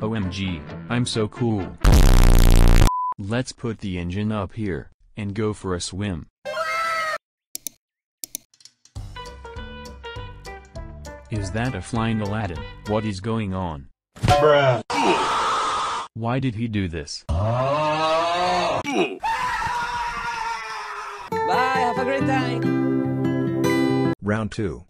OMG, I'm so cool. Let's put the engine up here, and go for a swim. Is that a flying Aladdin? What is going on? Bruh. Why did he do this? Bye, have a great time. Round 2.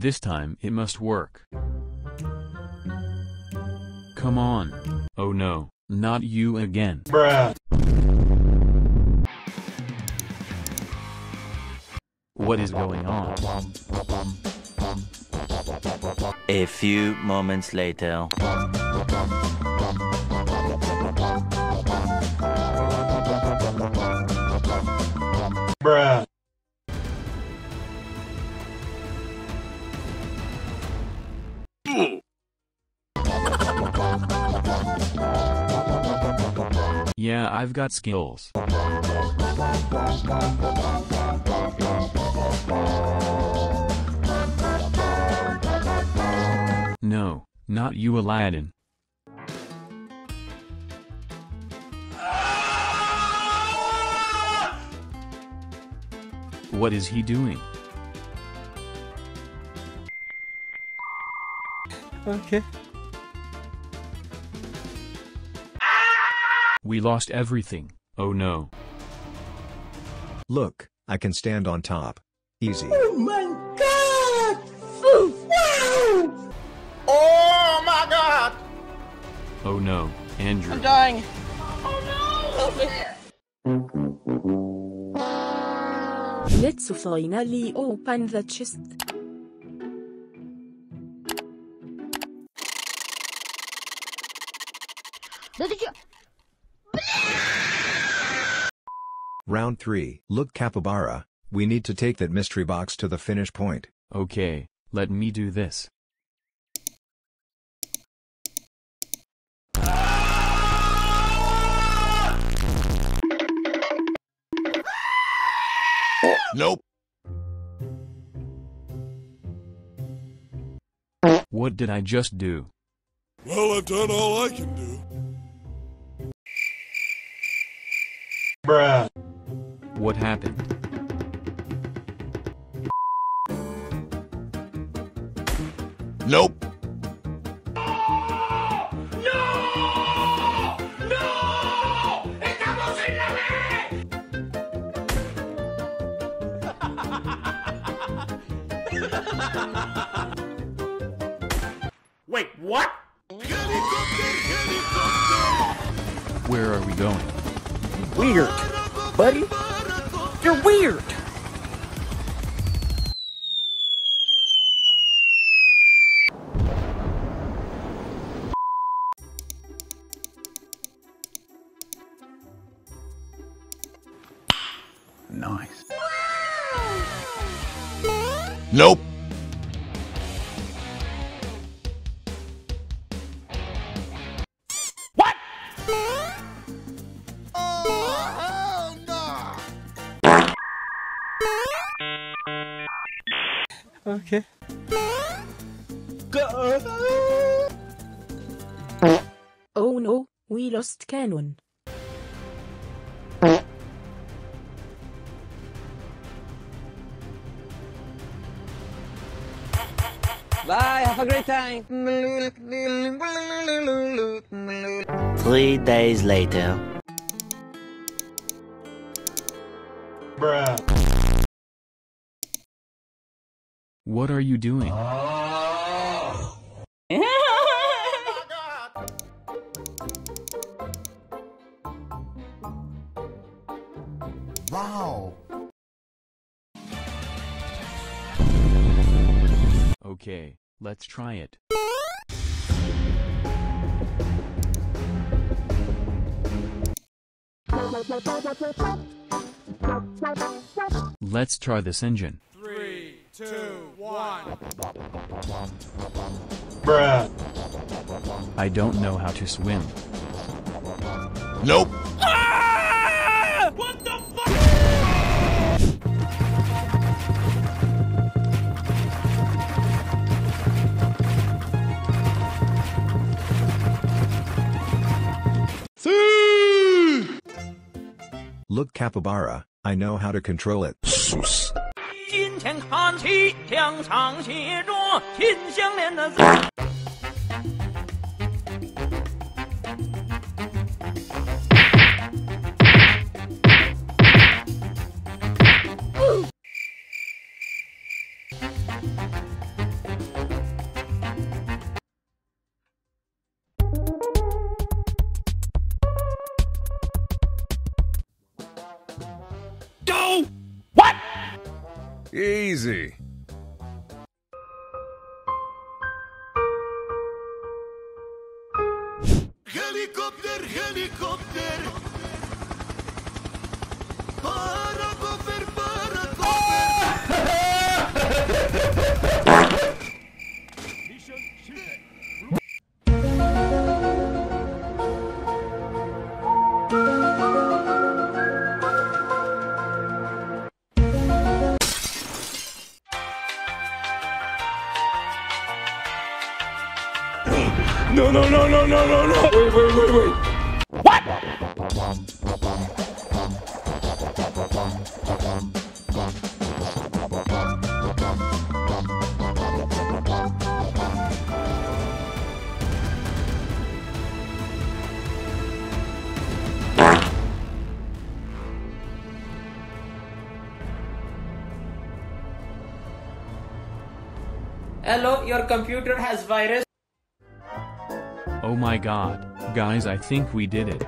This time it must work. Come on. Oh no, not you again. Bruh. What is going on? A few moments later. Bruh. Yeah, I've got skills. No, not you Aladdin. What is he doing? Okay. We lost everything. Oh no. Look, I can stand on top. Easy. Oh my god! Wow! Oh my god! Oh no, Andrew. I'm dying. Oh no! Let's finally open the chest. Round 3. Look Capybara, we need to take that mystery box to the finish point. Okay, let me do this. Nope. What did I just do? Well, I've done all I can Bruh. What happened? Nope. Wait, what? Where are we going? Weird. Buddy, you're weird. Nice. Nope. Okay. Oh no, we lost Cannon. Bye, have a great time. Three days later. Bruh. What are you doing? Wow. Okay, let's try it. Let's try this engine. Three, two, one. Bruh. I don't know how to swim. Nope. Look capybara, I know how to control it. 金钱看齐，墙上写着秦香莲的字。Easy. No, no, no, no, no, no, no. Wait, wait, wait, wait. What? Hello, your computer has virus. Oh my god, guys I think we did it.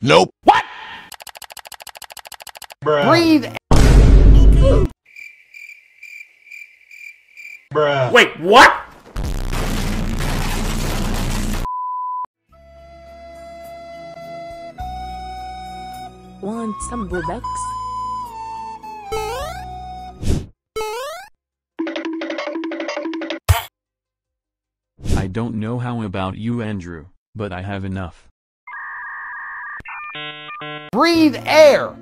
Nope. Bruh. Bruh. Wait, what? Want? I don't know how about you Andrew, but I have enough. Breathe air.